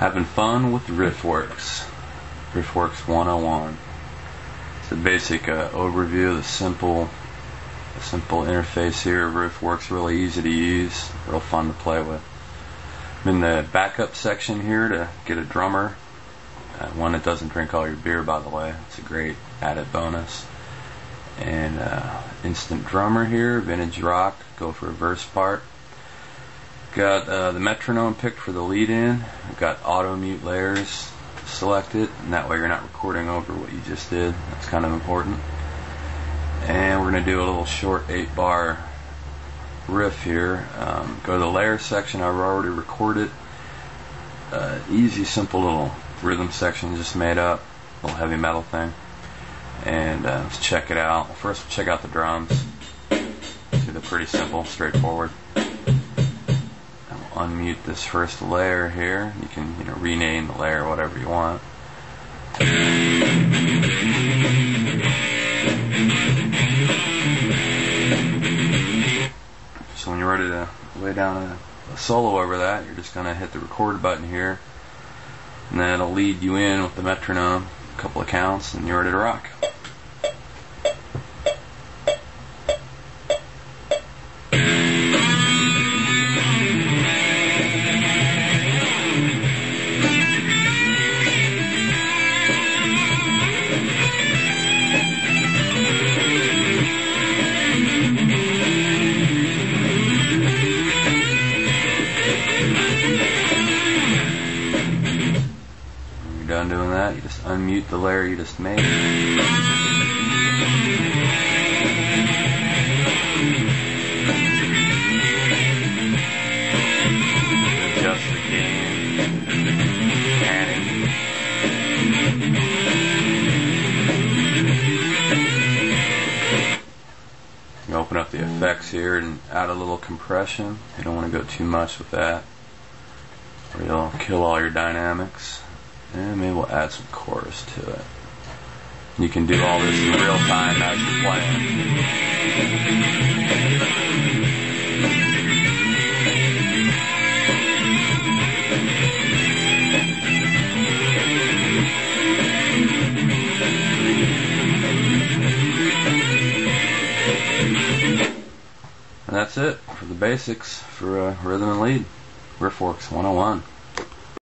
Having fun with RiffWorks. RiffWorks 101. It's a basic uh, overview of the simple, the simple interface here. RiffWorks really easy to use, real fun to play with. I'm in the backup section here to get a drummer. Uh, one that doesn't drink all your beer, by the way. It's a great added bonus. And uh, instant drummer here, vintage rock. Go for a verse part. Got uh, the metronome picked for the lead in. Got auto mute layers selected, and that way you're not recording over what you just did. That's kind of important. And we're going to do a little short 8 bar riff here. Um, go to the layer section, I've already recorded. Uh, easy, simple little rhythm section just made up, little heavy metal thing. And uh, let's check it out. First, check out the drums. See, they're pretty simple, straightforward unmute this first layer here. You can you know rename the layer whatever you want. So when you're ready to lay down a, a solo over that, you're just gonna hit the record button here, and then it'll lead you in with the metronome, a couple of counts, and you're ready to rock. That, you just unmute the layer you just made. Open up the effects here and add a little compression. You don't want to go too much with that, or you'll kill all your dynamics. And maybe we'll add some chorus to it. You can do all this in real time as you're playing. And that's it for the basics for uh, rhythm and lead. RiffWorks 101.